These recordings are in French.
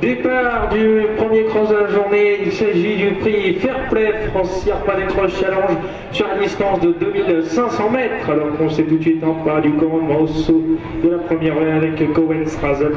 Départ du premier cross de la journée, il s'agit du prix Fair Play France pas Cross Challenge sur la distance de 2500 mètres. Alors qu'on sait tout de suite en pas du commandement au saut de la première heure avec Cohen Strazel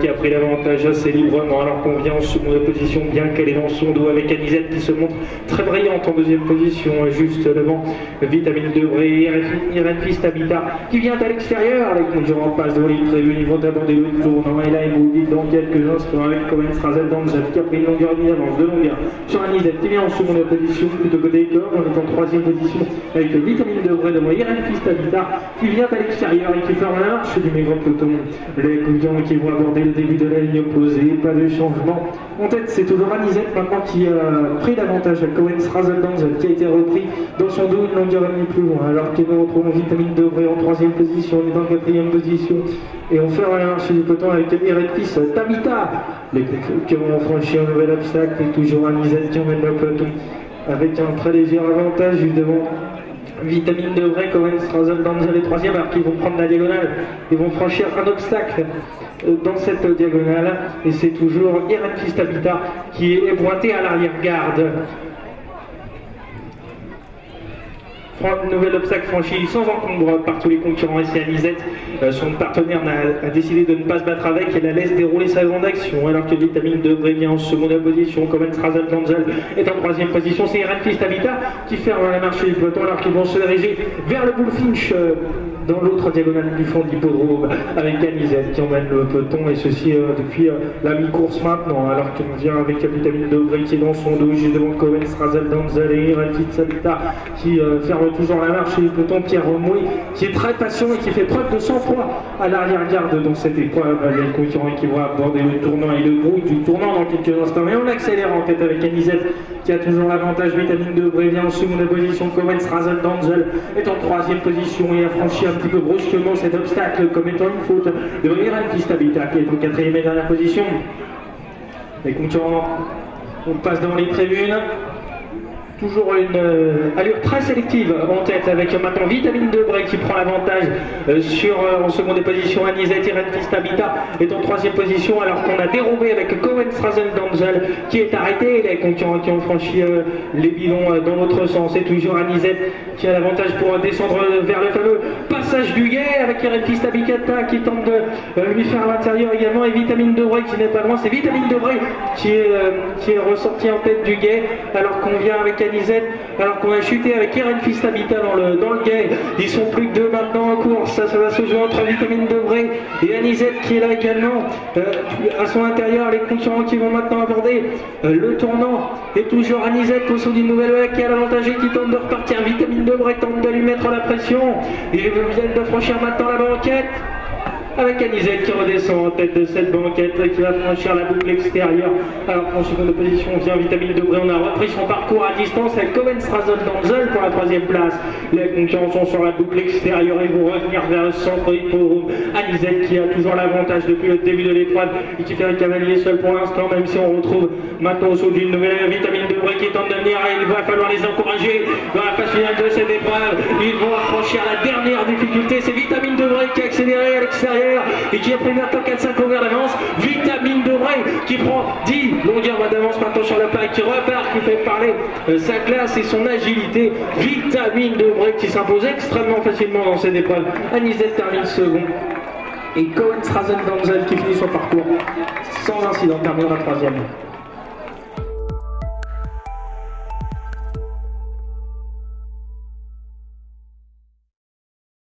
qui a pris l'avantage assez librement alors qu'on vient en seconde position bien qu'elle est dans son dos avec Anisette qui se montre très brillante en deuxième position juste devant Vitamine de Bré, Irène Fist Habitat qui vient à l'extérieur. Les concurrents passent devant les prévus, ils vont le tournant et là ils vous dit dans quelques instants Cohen Strazel Danzel qui a pris une longueur d'avance de longueur sur Anisette qui vient en seconde position plutôt que Décor on est en troisième position avec Vitamine de Bré devant Irène Fist Habitat qui vient à l'extérieur et qui ferme la marche du méga peloton. Les concurrents qui vont aborder le début de la ligne opposée, pas de changement. En tête, c'est toujours Anisette maintenant qui a pris davantage à Cohen Strazel Danzel qui a été repris dans son dos une longueur et demie plus loin alors que nous retrouvons Vitamine de en troisième position, on est en quatrième position et on ferme la marche du peloton avec Irène Fist Tabita. Les concurrents ont franchi un nouvel obstacle et toujours Anisette qui emmène le peloton avec un très léger avantage devant Vitamine de vrai, Cohen, Strazel, Danzel les troisième, alors qu'ils vont prendre la diagonale, ils vont franchir un obstacle euh, dans cette diagonale, et c'est toujours Irene Fistabita qui est pointé à l'arrière-garde. Nouvel obstacle franchi sans encombre par tous les concurrents et c'est Anisette. Euh, son partenaire a, décidé de ne pas se battre avec et la laisse dérouler sa grande action alors que Vitamine devrait bien en seconde position. Comme Strazel est en troisième position. C'est Irene Fist Habitat qui ferme la marche du peloton alors qu'ils vont se diriger vers le Bullfinch. Euh, dans l'autre diagonale du fond de l'hippodrome avec Anisette qui emmène le peloton et ceci euh, depuis la mi-course maintenant alors qu'on vient avec Vitamine Degré qui est dans son dos juste devant Cohen, Strazel Danzel et Irene Fist Habitat qui ferme toujours la marche du peloton Pierre Romouy qui est très patient et qui fait preuve de sang-froid à l'arrière-garde dans cette épreuve. Les concurrents qui vont aborder le tournant et le bruit du tournant dans quelques instants. Mais on accélère en tête avec Anisette qui a toujours l'avantage. Vitamine de Brévien en seconde position. Cohen Razel Danzel est en troisième position et a franchi un petit peu brusquement cet obstacle comme étant une faute de Irene Fistabita qui est en quatrième et dernière position. Les concurrents, on passe dans les tribunes toujours une euh, allure très sélective en tête avec maintenant Vitamine de Bray qui prend l'avantage euh, sur euh, en seconde position Anisette Irene Fistabita est en troisième position alors qu'on a dérobé avec Cohen Strazen Danzel qui est arrêté. Les concurrents qui ont franchi les bidons dans l'autre sens. Et toujours Anisette qui a l'avantage pour descendre vers le fameux passage du guet avec Irene Fistabita qui tente de lui faire l'intérieur également. Et Vitamine de Bray qui n'est pas loin. C'est Vitamine de Bray qui est, qui est ressorti en tête du guet alors qu'on vient avec Anisette alors qu'on a chuté avec Irene Fistabita dans le, dans le guet. Ils sont plus que deux maintenant en course. Ça, va se jouer entre Vitamine Debré et Anisette qui est là également. Euh, à son intérieur, les concurrents qui vont maintenant aborder euh, le tournant. Et toujours Anisette au saut d'une nouvelle vague qui a l'avantage et qui tente de repartir. Vitamine Debré tente de lui mettre la pression. Ils viennent de franchir maintenant la banquette avec Anisette qui redescend en tête de cette banquette qui va franchir la boucle extérieure. Alors en seconde position vient Vitamine Debré, on a repris son parcours à distance avec Cohen Strazol Danzel pour la troisième place. Les concurrents sont sur la boucle extérieure et vont revenir vers le centre hippodrome. Anisette qui a toujours l'avantage depuis le début de l'épreuve et qui fait un cavalier seul pour l'instant, même si on retrouve maintenant au saut d'une nouvelle Vitamine Debré qui tente de venir et il va falloir les encourager dans la phase finale de cette épreuve. Ils vont franchir la dernière et qui a pris maintenant 4-5 longueurs d'avance. Vitamine de qui prend 10 longueurs d'avance maintenant sur le pack, qui repart, qui fait parler euh, sa classe et son agilité. Vitamine de Bray qui s'impose extrêmement facilement dans cette épreuve. Anisette termine second. Et Cohen Strazen Danzel qui finit son parcours sans incident terminera troisième.